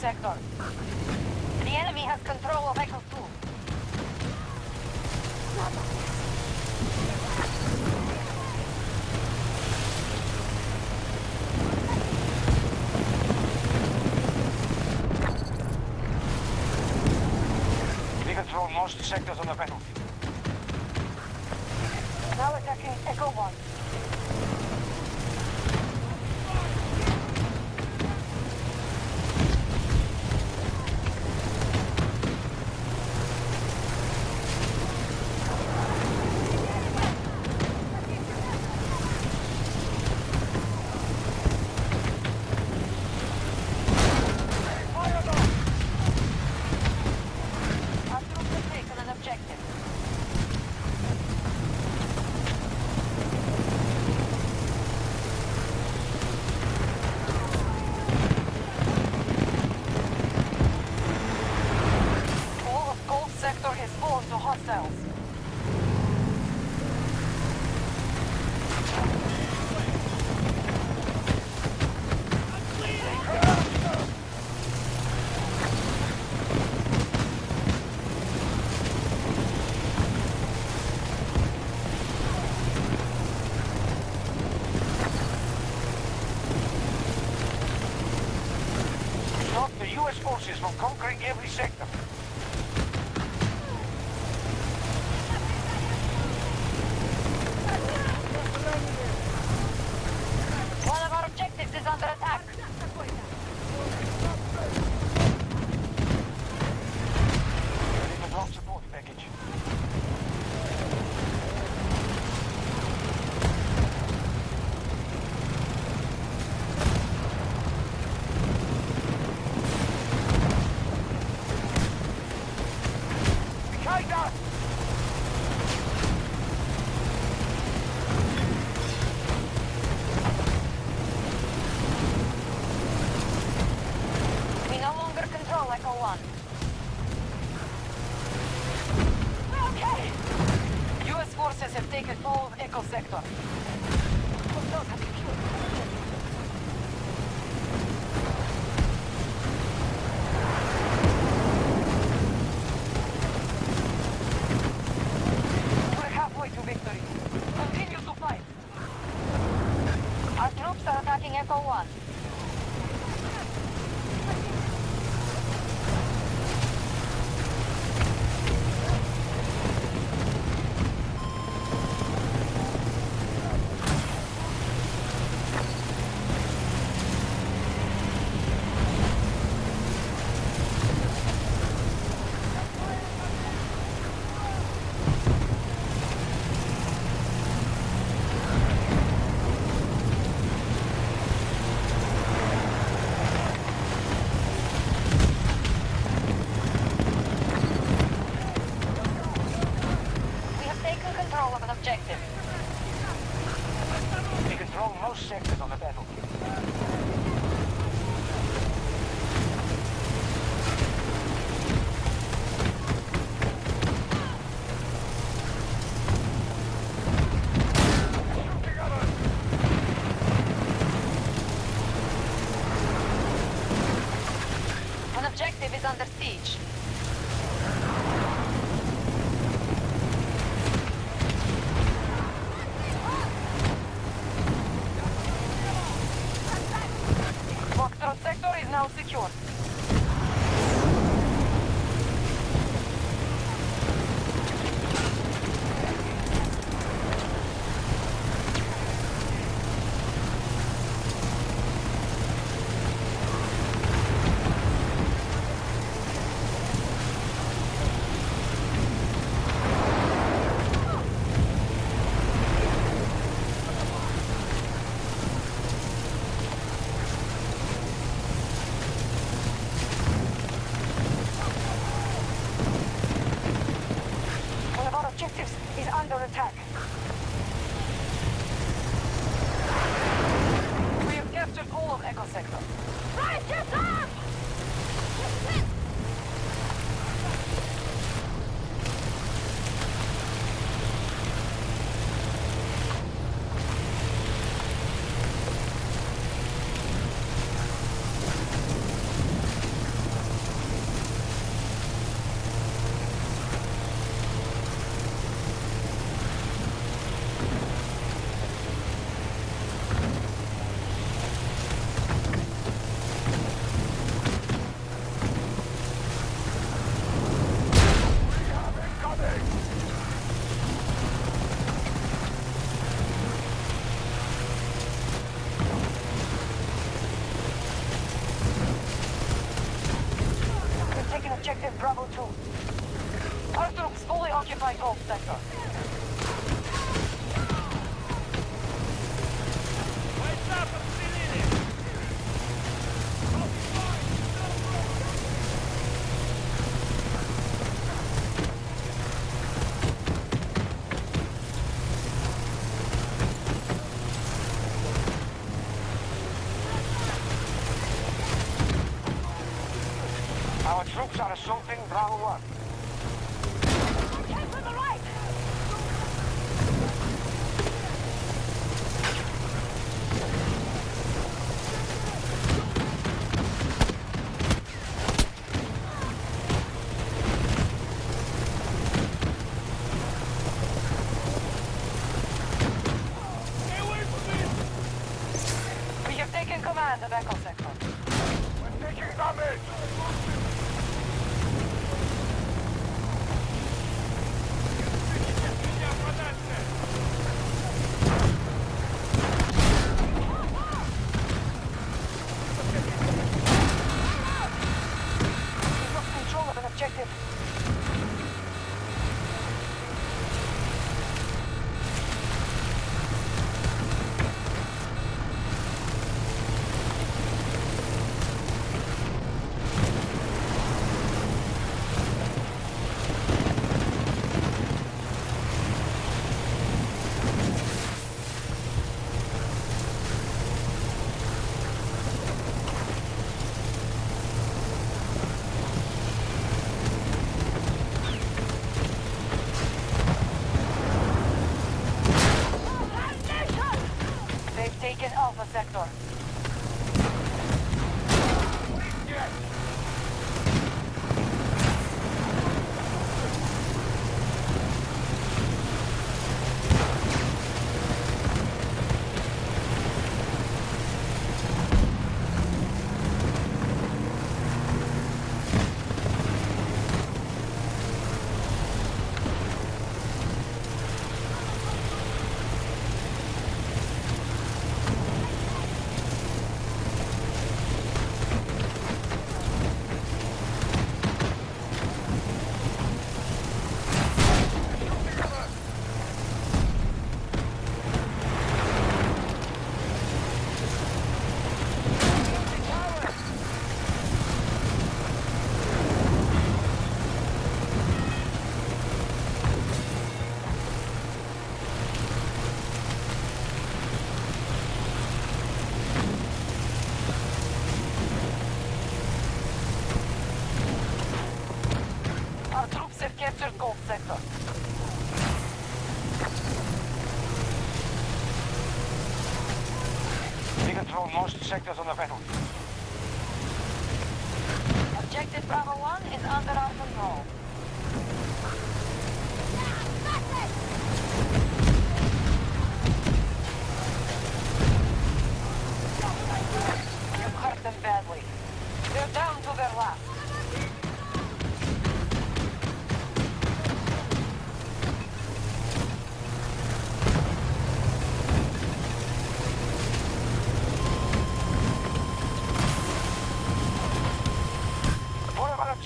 Sector. The enemy has control of Echo 2. We control most sectors on the battlefield. Now attacking Echo 1. Stop the U.S. forces from conquering every sector. One of our objectives is under attack. Ready to drop support package. Behind us! We no longer control Echo 1. Okay. U.S. forces have taken all of Echo Sector. Hostiles have secured. We're halfway to victory. Continue to fight. Our troops are attacking Echo 1. We have taken control of an objective. We most sectors on the battlefield. An objective is under siege. Bravo 2. Ausdrucks fully occupied Golf sector. Troops are assaulting Bravo 1. command of Echo Sector. We're taking damage!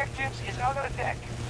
objectives is under attack.